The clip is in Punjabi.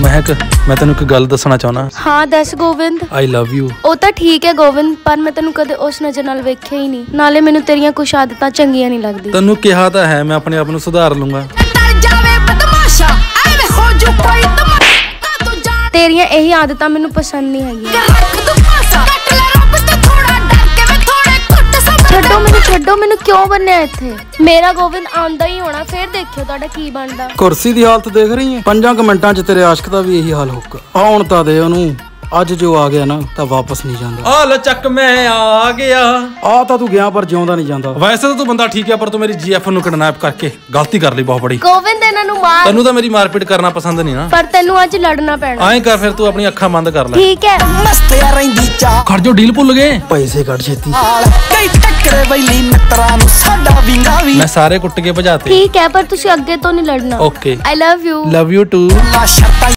ਮਹਿਕ ਮੈਂ ਤੈਨੂੰ ਇੱਕ ਗੱਲ ਦੱਸਣਾ ਚਾਹਣਾ ਹਾਂ ਦੱਸ ਗੋਵਿੰਦ। ਆਈ ਲਵ ਯੂ ਉਹ ਤਾਂ ਠੀਕ ਹੈ ਗੋਵਿੰਦ ਪਰ ਮੈਂ ਤੈਨੂੰ ਕਦੇ ਉਸ ਨਜ਼ਰ ਨਾਲ ਵੇਖਿਆ ਹੀ ਨਹੀਂ। ਨਾਲੇ ਮੈਨੂੰ ਤੇਰੀਆਂ ਕੁਛ ਆਦਤਾਂ ਚੰਗੀਆਂ ਨਹੀਂ ਲੱਗਦੀ ਤੈਨੂੰ ਕਿਹਾ ਤਾਂ ਹੈ ਮੈਂ ਆਪਣੇ ਆਪ ਨੂੰ ਸੁਧਾਰ ਲੂੰਗਾ। ਡਰ ਜਾਵੇ ਬਦਮਾਸ਼ਾ ਐਵੇਂ ਹੋ ਜੂ ਕੋਈ ਤਮਾਸ਼ਾ। ਤੂੰ ਜਾਣ ਤੇਰੀਆਂ ਇਹੀ ਆਦਤਾਂ ਮੈਨੂੰ ਪਸੰਦ ਨਹੀਂ ਹੈਗੀਆਂ। ਛੱਡੋ, ਮੈਨੂੰ ਕਿਉਂ ਬੰਨਿਆ ਇੱਥੇ? ਮੇਰਾ ਗੋਬਿੰਦ ਆਉਂਦਾ ਹੀ ਹੋਣਾ, ਫੇਰ ਦੇਖਿਓ ਤੁਹਾਡਾ ਕੀ ਬਣਦਾ। ਕੁਰਸੀ ਦੀ ਹਾਲਤ ਦੇਖ ਰਹੀ ਹੈ ਪੰਜਾਂ ਕੁ ਮਿੰਟਾਂ 'ਚ ਤੇਰੇ ਆਸ਼ਕ ਦਾ ਵੀ ਇਹੀ ਹਾਲ ਹੋਊਗਾ। ਆਉਣ ਤਾਂ ਦੇ ਉਹਨੂੰ। ਅੱਜ ਜੋ ਆ ਗਿਆ ਨਾ ਤਾਂ ਵਾਪਸ ਨਹੀਂ ਜਾਂਦਾ। ਆ ਲੈ ਚੱਕ ਮੈਂ ਆ ਗਿਆ। ਆ ਤਾਂ ਤੂੰ ਗਿਆ ਪਰ ਜਿਉਂਦਾ ਨਹੀਂ ਜਾਂਦਾ। ਵੈਸੇ ਤਾਂ ਤੂੰ ਬੰਦਾ ਠੀਕ ਹੈ ਪਰ ਤੂੰ ਮੇਰੀ ਜੀਐਫ ਨੂੰ ਕਿਡਨੈਪ ਕਰਕੇ ਗਲਤੀ ਕਰ ਲਈ ਬਹੁਤ ਬੜੀ। ਗੋਬਿੰਦ ਇਹਨਾਂ ਨੂੰ ਮਾਰ। ਤੈਨੂੰ ਤਾਂ ਮੇਰੀ ਮਾਰਪੀਟ ਕਰਨਾ ਪਸੰਦ ਨਹੀਂ ਨਾ। ਪਰ ਤੈਨੂੰ ਅੱਜ ਲੜਨਾ ਪੈਣਾ। ਐਂ ਕਰ ਫਿਰ ਤੂੰ ਆਪਣੀ ਅੱਖਾਂ ਬੰਦ ਕਰ ਲੈ। ਠੀਕ ਹੈ। ਮਸਤਿਆ ਰਹਿੰਦੀ ਚਾਹ। ਖੜ ਜੋ ਡੀਲ ਭੁੱਲ ਗਏ। ਪੈਸੇ ਕੱਢ ਛੇਤੀ। ਨਾਲ ਕਈ ਟੱਕਰੇ ਬੈਲੀ ਮਿੱਤਰਾਂ ਨੂੰ ਸਾਡਾ ਵਿੰਗਾ ਵੀ। ਮੈਂ ਸਾਰੇ ਕੁੱਟ ਕੇ ਭਜਾਤੇ। ਠੀਕ ਹੈ ਪਰ ਤੁਸੀਂ ਅੱਗੇ ਤੋਂ ਨਹੀਂ ਲੜਨਾ। Okay I love you love you too ਲਾ ਸ਼ਰਤਾਂ